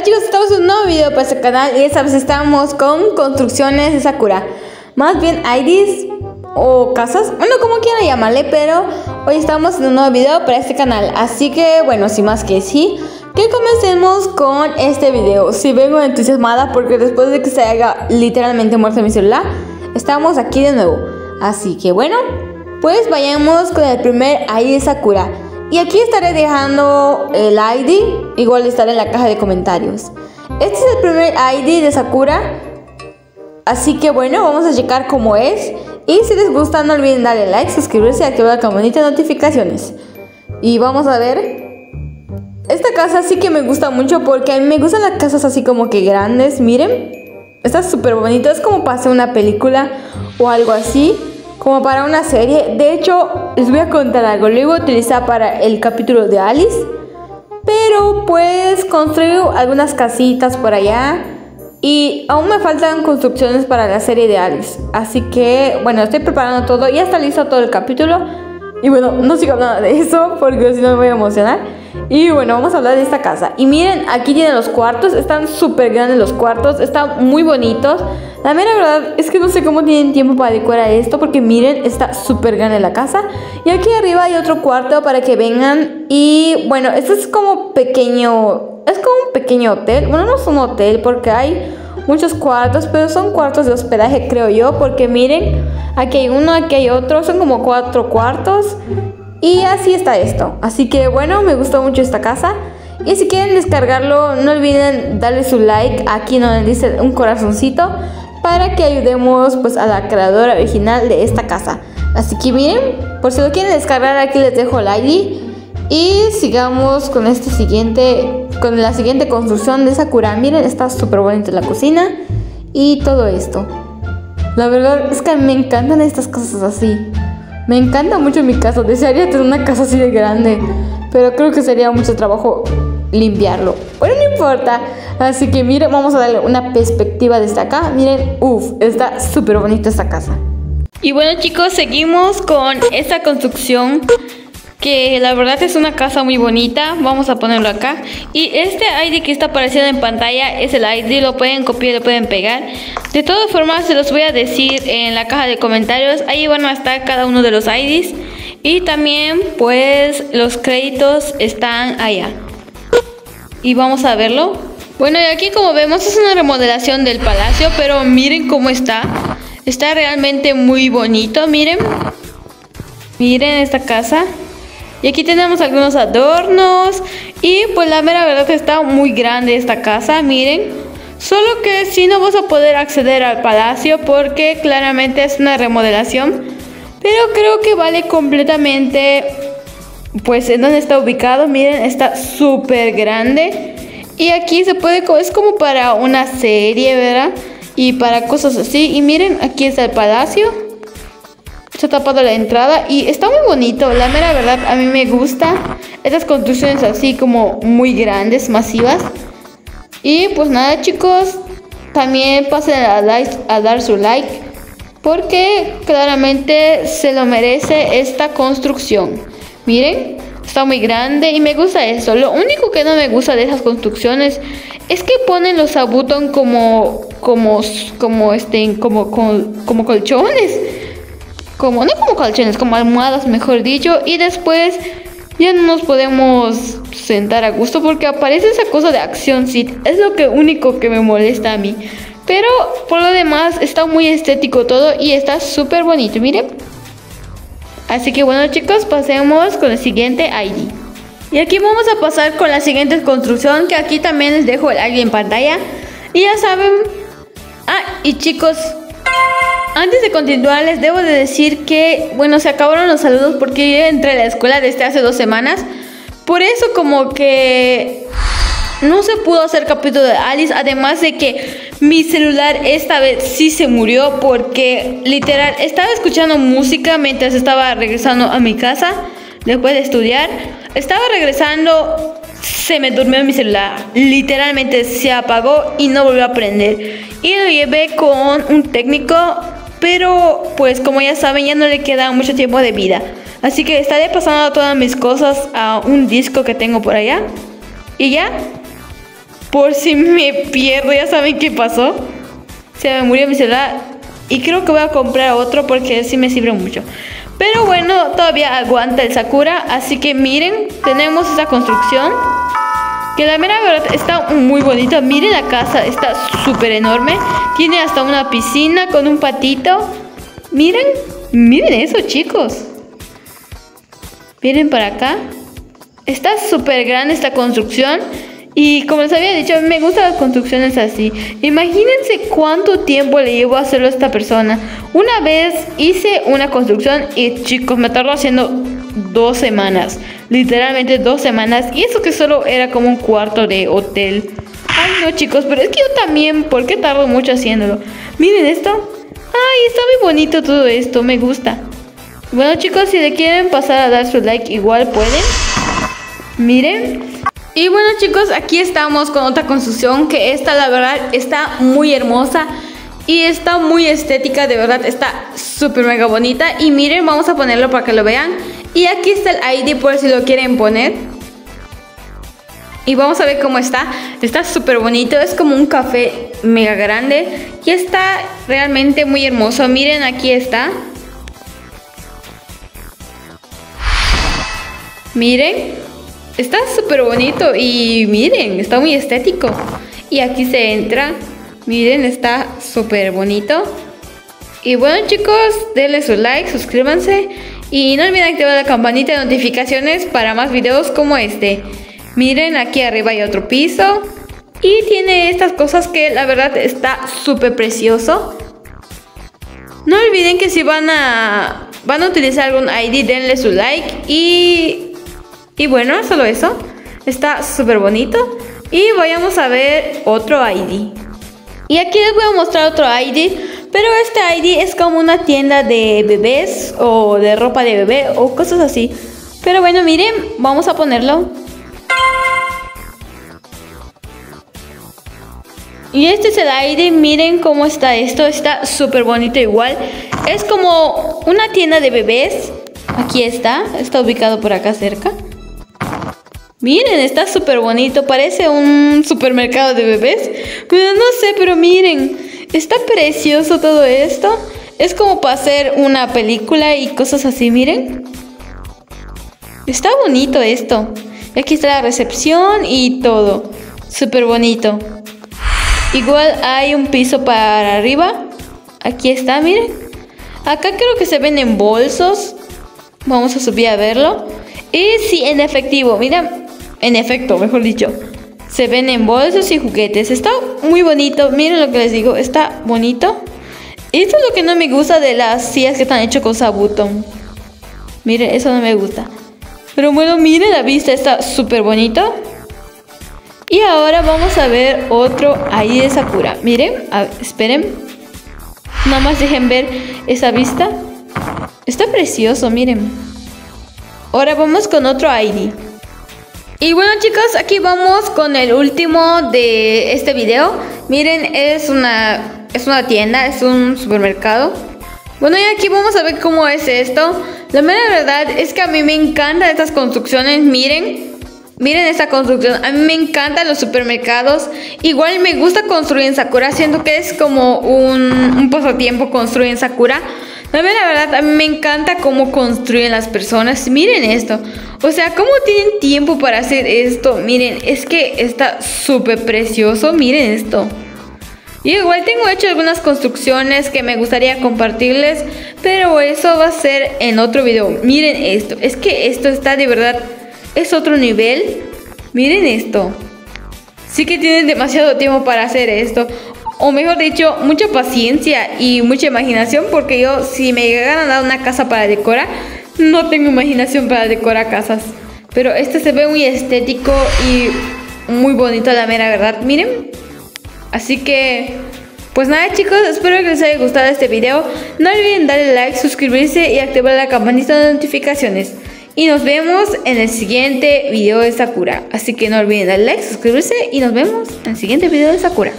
Hola chicos, estamos en un nuevo video para este canal y esta vez estamos con construcciones de Sakura. Más bien IDs o casas, bueno como quieran llamarle, pero hoy estamos en un nuevo video para este canal. Así que bueno, sin más que decir, que comencemos con este video. Si vengo entusiasmada porque después de que se haya literalmente muerto mi celular, estamos aquí de nuevo. Así que bueno, pues vayamos con el primer ID de Sakura. Y aquí estaré dejando el ID, igual estaré en la caja de comentarios. Este es el primer ID de Sakura. Así que bueno, vamos a checar cómo es. Y si les gusta, no olviden darle like, suscribirse y activar la campanita de notificaciones. Y vamos a ver. Esta casa sí que me gusta mucho porque a mí me gustan las casas así como que grandes. Miren, está súper bonito. Es como para hacer una película o algo así como para una serie. De hecho, les voy a contar algo. Lo iba a utilizar para el capítulo de Alice. Pero pues construí algunas casitas por allá. Y aún me faltan construcciones para la serie de Alice. Así que, bueno, estoy preparando todo. Ya está listo todo el capítulo. Y bueno, no sigo hablando de eso porque si no me voy a emocionar. Y bueno, vamos a hablar de esta casa. Y miren, aquí tienen los cuartos. Están súper grandes los cuartos. Están muy bonitos. La mera verdad es que no sé cómo tienen tiempo para decorar esto. Porque miren, está súper grande la casa. Y aquí arriba hay otro cuarto para que vengan. Y bueno, esto es como pequeño. Es como un pequeño hotel. Bueno, no es un hotel porque hay muchos cuartos, pero son cuartos de hospedaje, creo yo, porque miren, aquí hay uno, aquí hay otro, son como cuatro cuartos. Y así está esto. Así que bueno, me gustó mucho esta casa. Y si quieren descargarlo, no olviden darle su like aquí donde dice un corazoncito para que ayudemos pues a la creadora original de esta casa. Así que miren, por si lo quieren descargar aquí les dejo el ID y sigamos con este siguiente con la siguiente construcción de Sakura. Miren, está súper bonita la cocina y todo esto. La verdad es que me encantan estas casas así. Me encanta mucho mi casa. Desearía tener una casa así de grande. Pero creo que sería mucho trabajo limpiarlo. Bueno, no importa. Así que miren, vamos a darle una perspectiva desde acá. Miren, uff, está súper bonita esta casa. Y bueno chicos, seguimos con esta construcción que la verdad es una casa muy bonita. Vamos a ponerlo acá. Y este ID que está apareciendo en pantalla es el ID, lo pueden copiar, lo pueden pegar. De todas formas, se los voy a decir en la caja de comentarios. Ahí van a estar cada uno de los IDs. Y también, pues, los créditos están allá. Y vamos a verlo. Bueno, y aquí como vemos es una remodelación del palacio, pero miren cómo está. Está realmente muy bonito, miren. Miren esta casa. Y aquí tenemos algunos adornos. Y pues la mera verdad está muy grande esta casa, miren. Solo que si no vas a poder acceder al palacio porque claramente es una remodelación. Pero creo que vale completamente pues en donde está ubicado. Miren, está súper grande. Y aquí se puede, es como para una serie, ¿verdad? Y para cosas así. Y miren, aquí está el palacio. Está tapado la entrada y está muy bonito. La mera verdad, a mí me gusta estas construcciones así como muy grandes, masivas. Y pues nada, chicos, también pasen a, dar su like porque claramente se lo merece esta construcción. Miren, está muy grande y me gusta eso. Lo único que no me gusta de esas construcciones es que ponen los abutón como como como este como como colchones como, no como colchones, como almohadas, mejor dicho, y después ya no nos podemos sentar a gusto porque aparece esa cosa de acción sit. Es lo que único que me molesta a mí. Pero por lo demás está muy estético todo y está súper bonito, miren. Así que bueno chicos, pasemos con el siguiente ID. Y aquí vamos a pasar con la siguiente construcción que aquí también les dejo el ID en pantalla. Y ya saben... Ah, y chicos, antes de continuar, les debo de decir que, bueno, se acabaron los saludos porque entré a la escuela desde hace dos semanas. Por eso como que no se pudo hacer capítulo de Alice, además de que mi celular esta vez sí se murió porque literal estaba escuchando música mientras estaba regresando a mi casa después de estudiar. Estaba regresando, se me durmió mi celular, literalmente se apagó y no volvió a prender. Y lo llevé con un técnico pero pues como ya saben ya no le queda mucho tiempo de vida. Así que estaré pasando todas mis cosas a un disco que tengo por allá. Y ya. por si me pierdo, ya saben qué pasó. Se me murió mi celular y creo que voy a comprar otro porque sí me sirve mucho. Pero bueno, todavía aguanta el Sakura, así que miren, tenemos esta construcción. Que la mera verdad está muy bonita. Miren la casa, está súper enorme. Tiene hasta una piscina con un patito. Miren, miren eso chicos. Miren para acá. Está súper grande esta construcción. Y como les había dicho, me gustan las construcciones así. Imagínense cuánto tiempo le llevó a hacerlo a esta persona. Una vez hice una construcción y chicos, me tardó haciendo dos semanas. Literalmente dos semanas. Y eso que solo era como un cuarto de hotel. Ay no chicos, pero es que yo también, ¿por qué tardo mucho haciéndolo? Miren esto. Ay, está muy bonito todo esto, me gusta. Bueno chicos, si le quieren pasar a dar su like, igual pueden. Miren. Y bueno chicos, aquí estamos con otra construcción que esta la verdad está muy hermosa y está muy estética, de verdad está súper mega bonita. Y miren, vamos a ponerlo para que lo vean. Y aquí está el ID por si lo quieren poner. Y vamos a ver cómo está. Está súper bonito, es como un café mega grande y está realmente muy hermoso. Miren, aquí está. Miren. Está súper bonito y miren, está muy estético. Y aquí se entra. Miren, está súper bonito. Y bueno chicos, denle su like, suscríbanse y no olviden activar la campanita de notificaciones para más videos como este. Miren, aquí arriba hay otro piso y tiene estas cosas que la verdad está súper precioso. No olviden que si van a, van a utilizar algún ID, denle su like y y bueno, solo eso. Está súper bonito. Y vayamos a ver otro ID. Y aquí les voy a mostrar otro ID. Pero este ID es como una tienda de bebés o de ropa de bebé o cosas así. Pero bueno, miren, vamos a ponerlo. Y este es el ID, miren cómo está esto, está súper bonito igual. Es como una tienda de bebés. Aquí está, está ubicado por acá cerca. Miren, está súper bonito. Parece un supermercado de bebés. Pero no sé, pero miren. Está precioso todo esto. Es como para hacer una película y cosas así, miren. Está bonito esto. Aquí está la recepción y todo. Súper bonito. Igual hay un piso para arriba. Aquí está, miren. Acá creo que se ven en bolsos. Vamos a subir a verlo. Y sí, en efectivo, mira, en efecto, mejor dicho. Se ven en bolsos y juguetes. Está muy bonito. Miren lo que les digo. Está bonito. Esto es lo que no me gusta de las sillas que están hechas con sabutón. Miren, eso no me gusta. Pero bueno, miren la vista. Está súper bonito. Y ahora vamos a ver otro ahí de Sakura. Miren, esperen. Nada más dejen ver esa vista. Está precioso, miren. Ahora vamos con otro ID. Y bueno chicos, aquí vamos con el último de este video. Miren, es una, es una tienda, es un supermercado. Bueno, y aquí vamos a ver cómo es esto. La mera verdad es que a mí me encantan estas construcciones, miren. Miren esta construcción, a mí me encantan los supermercados. Igual me gusta construir en Sakura, siento que es como un, un pasatiempo construir en Sakura. La verdad, a mí me encanta cómo construyen las personas. Miren esto. O sea, ¿cómo tienen tiempo para hacer esto? Miren, es que está súper precioso. Miren esto. Y igual tengo hecho algunas construcciones que me gustaría compartirles, pero eso va a ser en otro video. Miren esto, es que esto está de verdad, es otro nivel. Miren esto. Sí que tienen demasiado tiempo para hacer esto o mejor dicho, mucha paciencia y mucha imaginación, porque yo si me llegan a dar una casa para decorar, no tengo imaginación para decorar casas. Pero este se ve muy estético y muy bonito, la mera verdad, miren. Así que, pues nada chicos, espero que les haya gustado este video. No olviden darle like, suscribirse y activar la campanita de notificaciones. Y nos vemos en el siguiente video de Sakura. Así que no olviden darle like, suscribirse y nos vemos en el siguiente video de Sakura.